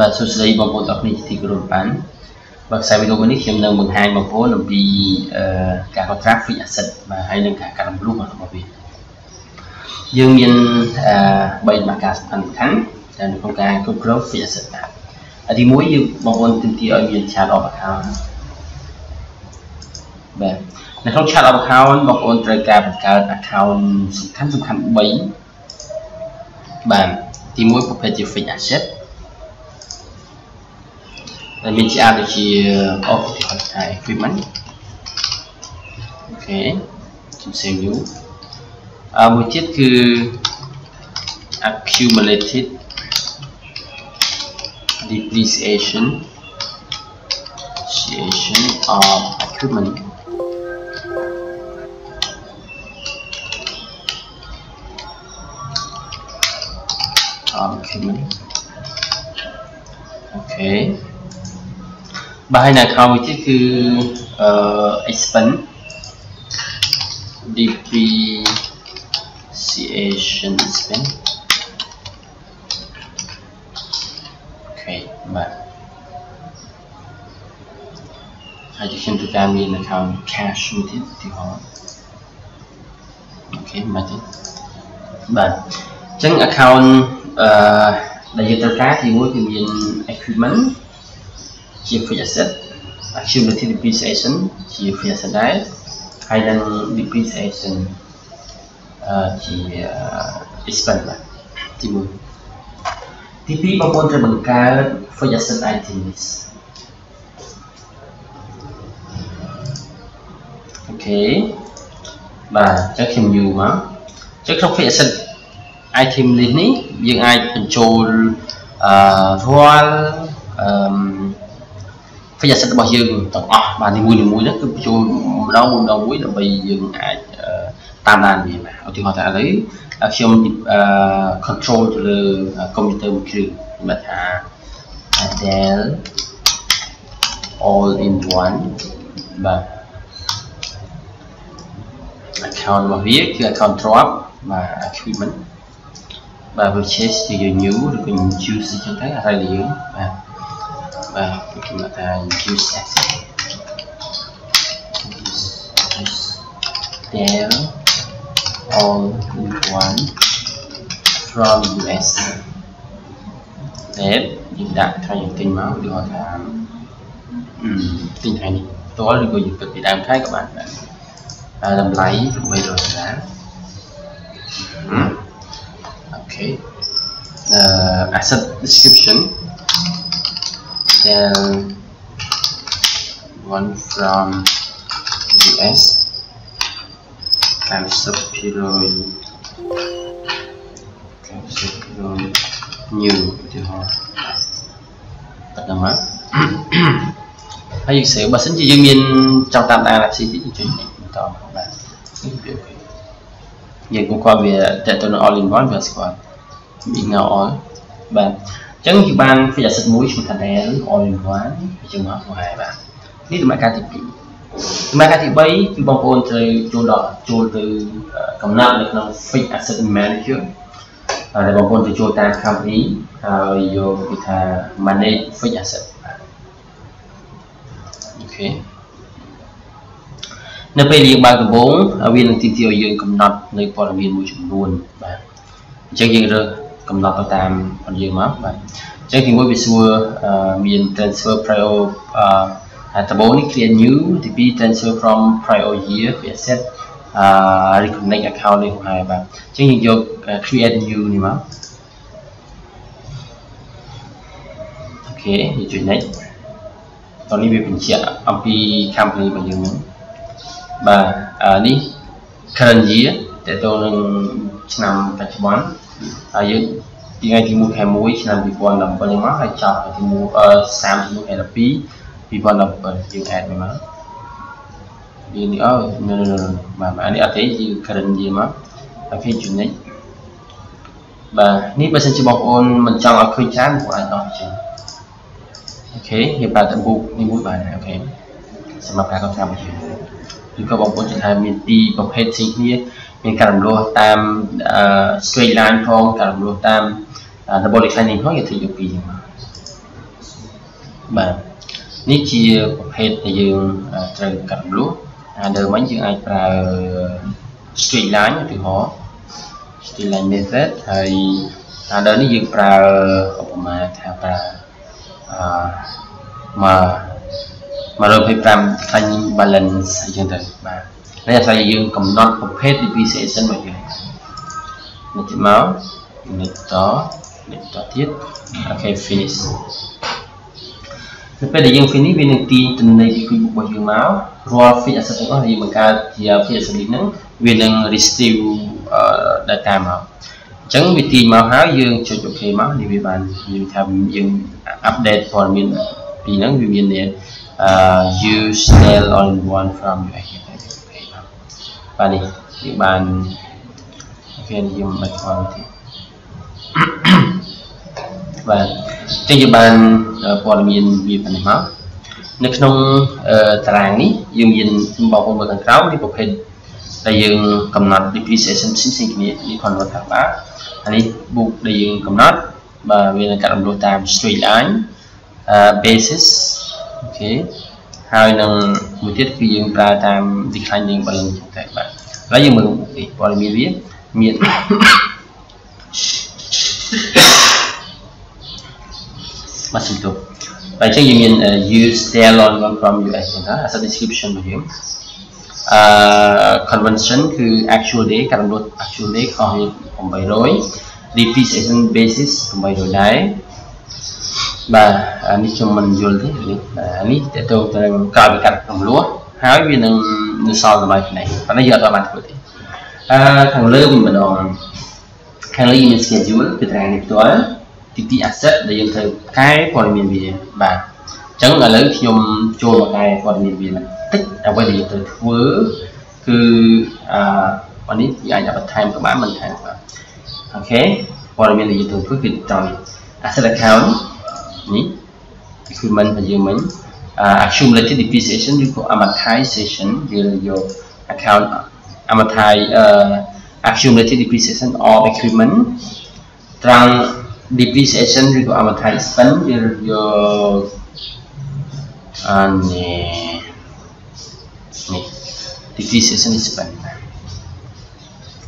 បាទសួស្តីបងប្អូនទាំងគ្នាជាទីគោរពបានបាទខ្សែវីដេអូនេះខ្ញុំនឹងបង្ហាញបងប្អូនអំពីការ contract fixed asset បាទហើយនឹងការកាត់រំលោះរបស់វាយើងមាន3ដំណាក់កាលសំខាន់សំខាន់នៅក្នុងការគ្រប់គ្រង fixed asset បាទទី1យើងបងប្អូនទាមទារឲ្យមាន chart of account បាទនៅក្នុង chart of account បងប្អូនត្រូវការបង្កើត account សំខាន់សំខាន់3បាទទី1ប្រភេទជា fixed asset ដែលមានជាអាចដូចជាអបទីហត់ថា equipment អូខេខ្ញុំ save new អឺមួយទៀតគឺ accumulated depreciation depreciation of equipment of equipment អូខេបាទហើយនៅក្រោមមួយទៀតគឺអឺ expense depreciation expense អូខេ បាទហើយខ្ញុំត្រូវការមាន account cash មួយទៀតទីហោអូខេមកទៀតបាទអញ្ចឹង account អឺដែលយើងត្រូវការទីមួយគឺមាន equipment ជា fixed asset accumulated depreciation ជា fixed asset ដែរហើយនឹង depreciation អឺជា expense បាទទី1ទី2បងប្អូនត្រូវបង្កើត fixed asset item list អូខេបាទអញ្ចឹងខ្ញុំយូរមកអញ្ចឹងក្នុង fixed asset item list នេះយើងអាចបញ្ចូលអឺរាល់អឺ fixed asset របស់យើងទាំងអស់បាទនីមួយនីមួយហ្នឹងគឺបញ្ចូលម្ដងម្ដងមួយដើម្បីយើងអាចតាមដានវាបាទឧទាហរណ៍ថាឥឡូវខ្ញុំ control ទៅលើ computer មួយគ្រឿងបាទថា Dell all in one បាទ account របស់វាគឺ account drop បាទ equipment បាទ purchase ជា new ឬក៏ use អញ្ចឹងទៅអាស្រ័យលើយើងបាទ បាទខ្ញុំថា use asset use use there all in one from US តែយើងដាក់ថ្ងៃយើងទិញមកឧទាហរណ៍ថាទិញថ្ងៃនេះផ្ទាល់ឬក៏យើងគិតពីដើមខែក៏បានដែរតម្លៃ8ដុល្លារអូខេ uh, asset description then one from US Capsuloid Capsuloid new ទីហោតែដល់មកហើយយើងសេបើសិនជាយើងមានចង់តាមដាន FC ទីចុចបន្តបាទនេះវាអូខេយើងគូគាត់វាតទៅនឹង all in one វាស្គាល់ Ignore all បាទ អញ្ចឹងគឺបាន fixed asset មួយឈ្មោះថា Dell all in one អញ្ចឹងមកមកហើយបាទនេះដំណាក់កាលទី2ដំណាក់កាលទី3គឺបងប្អូនត្រូវចូលដល់ចូលទៅកំណត់នៅក្នុង fixed asset manager ហើយបងប្អូនទៅចូលតាម company ហើយយកគេថា manage fixed asset បាទអូខេនៅពេលយើងបើកដំបូងវានឹងទីទាឲ្យយើងកំណត់នៅព័ត៌មានមួយចំនួនបាទអញ្ចឹងយើងរើស កំណត់ទៅតាមរបស់យើងមកបាទអញ្ចឹងទីមួយវាសួរមាន transfer prior អឺដំបូងនេះ create new ទី2 transfer from prior year asset អឺ reconnect account នេះហើយបាទអញ្ចឹងយើងយក create new នេះមកអូខេយើងចុច next តោះនេះវាបញ្ជាក់អំពី company របស់យើងហ្នឹងបាទនេះ current year តើតើនឹងឆ្នាំបច្ចុប្បន្ន ហើយយើងថ្ងៃទី1ខែ1ឆ្នាំ2017ហ្នឹងមកហើយចប់ថ្ងៃទី1អឺ31ខែ12 2017យើង add វាមកវានេះអូនៅនៅបាទអានេះអត់ទេយើង current year មកហើយគេចំណេញបាទនេះបើសិនជាបងប្អូនមិនចង់ឲ្យឃើញច្រើនបងអាចអស់ចឹងអូខេយើងប្រើតែបុកនេះមួយបាទអូខេសម្រាប់ការកត់ត្រារបស់យើងឬក៏បងប្អូនចង់ថាមានពីរប្រភេទផ្សេងគ្នា មានការរំលោះតាម straight line ផងការរំលោះតាម double declining ផងយើងធ្វើយកពីរហ្នឹងមកបាទនេះជាប្រភេទដែលយើងត្រូវកាត់រំលោះអាដើមវិញយើងអាចប្រើ straight line ឧទាហរណ៍ straight line method ហើយអាដើមនេះយើងប្រើឧបមាថាប្រើអឺមក125 declining balance អញ្ចឹងទៅបាទ នេះអាស្រ័យយើងកំណត់ប្រភេទ depreciation មកយើងនេះមកនេះតនេះតទៀតអូខេ finish នៅពេលដែលយើង finish វានឹងទាញទំនេរពី quickbook របស់យើងមករាល់ fixed asset ទាំងអស់ដែលយើងបង្កើតជា fixed asset ហ្នឹងវានឹង retrieve data មកអញ្ចឹងវាទាញមកហើយយើងចុច OK មកនេះវាបានយើងថាយើង update ព័ត៌មានពីហ្នឹងវាមាន use tell all in one from UI បាទនេះយើងបានអូខេយើងបាច់ថតទៀតបាទចឹងយើងបានព័ត៌មានវាប៉ុណ្ណេះមកនៅក្នុងតារាងនេះយើងមានបងប្អូនមើលខាងក្រោមនេះប្រភេទដែលយើងកំណត់ depreciation ផ្សេងៗគ្នានេះ convert ថាបាទអានេះ book ដែលយើងកំណត់បាទវានឹងកាត់រំលោះតាម straight line basis អូខេ ហើយនឹងមួយទៀតគឺយើងប្រើតាម declining balance តែបាទឥឡូវយើងមើលព័ត៌មានវាមានបាទសំទោសតែអញ្ចឹងយើងមាន use their long one from US ហ្នឹងណា as a description របស់យើងអឺ convention គឺ actual day ការរំលោះ actual day ខុស800 depreciation basis 800ដែរ បាទអានេះខ្ញុំមិនយល់ទេនេះអានេះតើតើទៅនឹងកាលវិកាត់ក្នុងលួសហើយវានឹងនៅសល់សម័យនេះប៉ុន្តែយើងអត់បានធ្វើទេអឺខាងលើវិញម្ដងខាងលើមាន schedule គឺត្រង់នេះផ្ទាល់ទីទី asset ដែលយើងត្រូវកែព័ត៌មានវាបាទអញ្ចឹងឥឡូវខ្ញុំចូលមកកែព័ត៌មានវាបន្តិចអ្វីដែលយើងត្រូវធ្វើគឺអឺអានេះយើងអាចបន្ថែមក៏បានមិនថែមក៏បានអូខេព័ត៌មានដែលយើងត្រូវធ្វើគឺត្រង់ asset account នេះ equipment របស់យើងមិញ accumulated depreciation ឬក៏ amortization យើងយក account amortize uh, accumulated depreciation of equipment ត្រង់ depreciation ឬក៏ amortize spend យើងយកអានេះនេះ depreciation spend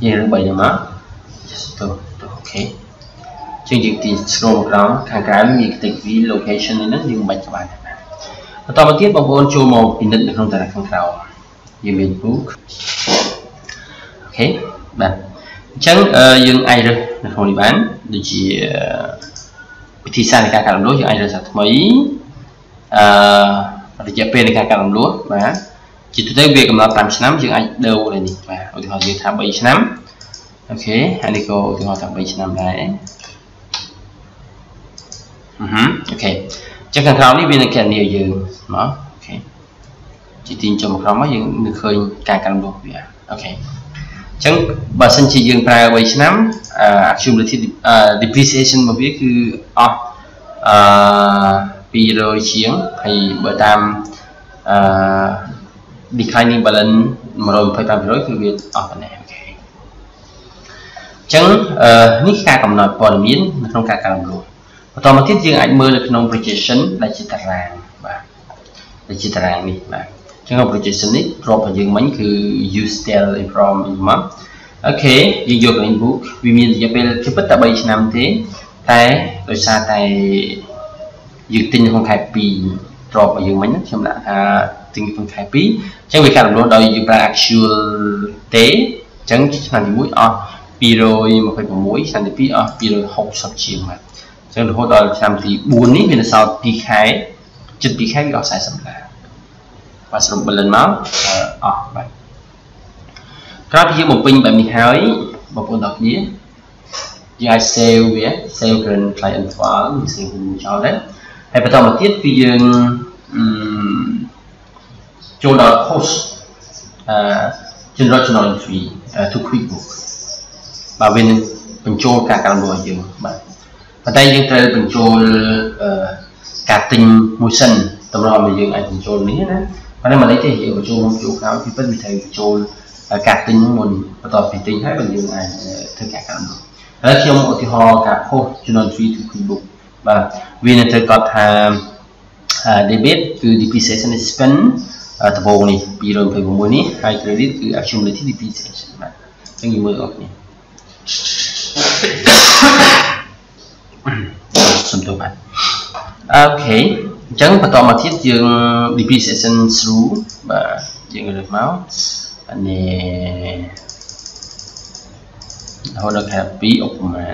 យើងរើសបីយ៉ាងមក just ទៅទៅ okay ជាងយើងទី scroll មកក្រោមខាងក្រៅមាន click v location នេះហ្នឹងយើងមិនបាច់ច្បាស់បន្តមកទៀតបងប្អូនចូលមកពិនិត្យនៅក្នុងតារាខាងក្រៅយើងមាន book អូខេបាទអញ្ចឹងយើងអាចរើសនៅក្នុងនេះបានដូចជាវិធីសាស្ត្រនៃការកាត់រំលោះយើងអាចរើសសាថ្មីអឺរយៈពេលនៃការកាត់រំលោះបាទជាទូទៅវាកំណត់5ឆ្នាំយើងអាចដូរលើនេះបាទឧទាហរណ៍យើងថា3ឆ្នាំអូខេហើយនេះក៏ឧទាហរណ៍ថា3ឆ្នាំដែរ អឺហឺអូខេចឹងខាងក្រោមនេះវានឹងគណនាយើងមកអូខេជាទីចុះមកក្រោមមកយើងនឹងឃើញការកាន់លុះវាអូខេចឹងបើសិនជាយើងប្រើ3ឆ្នាំ accumulative depreciation របស់វាគឺអស់អឺ200ជាងហើយបើតាមអឺ declining balance 125%គឺវាអស់ប៉ុណ្ណេះអូខេចឹងនេះការកំណត់ព័ត៌មាននៅក្នុងការកាន់លុះ បន្តមកទៀតយើងអាចមើលនៅក្នុង projection ដែលជាតារាងបាទដែលជាតារាងនេះបាទអញ្ចឹង projection នេះគ្រាប់របស់យើងមិញគឺ use tell from មកអូខេយើងយក green book វាមានរយៈពេលជាពិតតែ3ឆ្នាំទេតែដោយសារតែយើងទិញក្នុងខែ2ទ្របរបស់យើងមិញខ្ញុំដាក់ថាទិញក្នុងខែ2អញ្ចឹងវាកាត់រំលោះដោយយើងប្រើ actual ទេអញ្ចឹងឆ្នាំទី1អស់226ឆ្នាំទី2អស់260ជាងបាទ ចឹងរហូតដល់ឆ្នាំទី4នេះវានៅសល់2ខែជិត2ខែវាអស់40ដុល្លារបាទសរុប balance មកអស់បាទក្រោយពីយើងបំពេញបែបនេះហើយបងប្អូនទាំងគ្នាយើងអាច save វា save current client file វា save ចោលដែរហើយបន្តមកទៀតគឺយើងចូលដល់ post អឺ general journal entry to quickbook បាទវានឹងបញ្ចូលការកាត់លុយយើងបាទ ប៉ុន្តែយើងត្រូវបញ្ចូលការទិញមួយសិនតម្រាំឲ្យយើងអាចបញ្ចូលនេះណាប៉ុន្តែមិនអីទេយើងបញ្ចូលមកចូលក្រោយពីពិតវាត្រូវបញ្ចូលការទិញមុនបន្ទាប់ពីទិញហើយបើយើងអាចធ្វើការកាត់នោះឥឡូវខ្ញុំឧទាហរណ៍ការ post journal entry to quickbook បាទវានឹងត្រូវកត់ថា debit គឺ depreciation expense ដំបូងនេះ226នេះហើយ credit គឺ accumulated depreciation បាទអញ្ចឹងយើងមើលអស់គ្នា សំទោសបាទអូខេអញ្ចឹងបន្តមកទៀតយើង depreciation through បាទយើងរើសមកនេះរហូតដល់ខែ2ឧបមា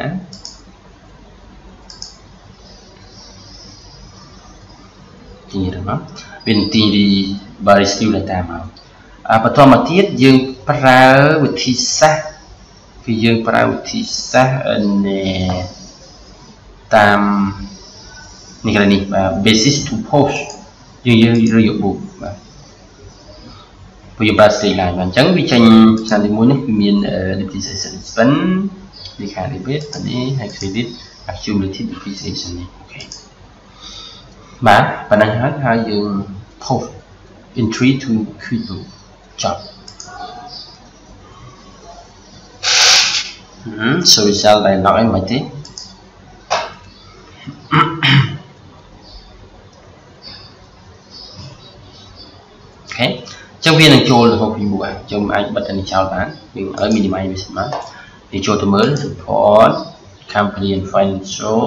ទីនេះមកវានឹងទីបើ rescue data មកអាបន្តមកទៀតយើងប្រើវិធីសាស្ត្រគឺយើងប្រើវិធីសាស្ត្រនេះ តាមនេះកន្លែងនេះបាទ basis to post យើងយើងរយបុកបាទព្រោះយើងប្រើ stage line បាទអញ្ចឹងវាចេញឆ្នាំទី1នេះគឺមាន depreciation expense លេខា debit នេះហើយ credit accumulated depreciation នេះអូខេបាទប៉ុណ្ណឹងហើយហើយយើង post entry to QuickBook job ហឹម so result ដែល log in មិនទេ ចឹងវានឹងចូលទៅក្នុង Facebook ហើយខ្ញុំអាចបិទអានេះចោលបានយើងឲ្យ minimize វាសិនមកវាចូលទៅមើល report company and financial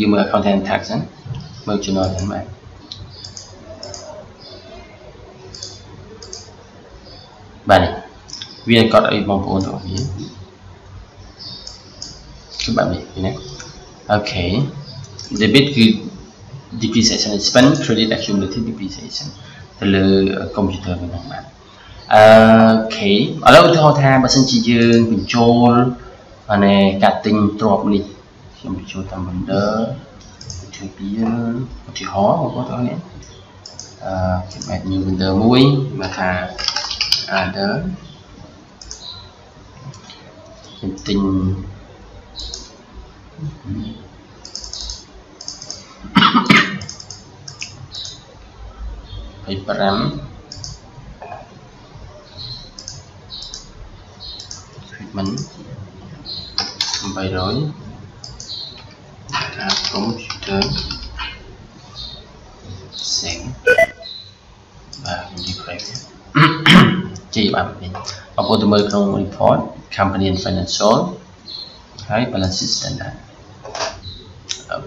យើងមើល content tax ហ្នឹងមើល journal ហ្នឹងបាទបាទវាកត់ឲ្យបងប្អូនទាំងអស់គ្នាគឺបែបនេះឃើញទេអូខេ debit គឺ depreciation expense credit accumulated depreciation ទៅលើ computer ហ្នឹងបាទអូខេឥឡូវឧទាហរណ៍ថាបើសិនជាយើងបញ្ចូលអាការទិញទ្រព្យនេះខ្ញុំបញ្ចូលតាម vendor ជួយពីឧទាហរណ៍បងប្អូនទាំងនេះអឺខ្ញុំអាច new vendor មួយមកថា other ខ្ញុំទិញ 25 treatment 800ការ computer សេងបាទ decorate ជាបាទនេះបងប្អូនទៅមើលក្នុង report company and financial ហើយ balance sheet standard អូ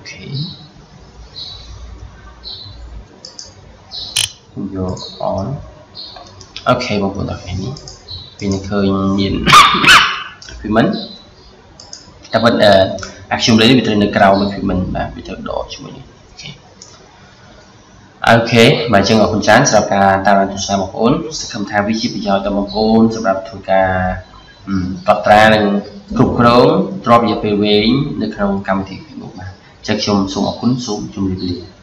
យក on អូខេបងប្អូនដល់ថ្ងៃនេះវានឹងឃើញមាន equipment តែប៉ុន្តែ accumulate វាត្រូវនៅក្រោម equipment បាទវាត្រូវដកជាមួយនេះអូខេបាទអញ្ចឹងអរគុណច្រើនសម្រាប់ការតាមដានទស្សនាបងប្អូនសង្ឃឹមថាវាជាប្រយោជន៍ដល់បងប្អូនសម្រាប់ធ្វើការបត្រានិងគ្រប់គ្រងទ្រព្យរយៈពេលវែងនៅក្នុងកម្មវិធី Facebook បាទអញ្ចឹងខ្ញុំសូមអរគុណសូមជម្រាបលា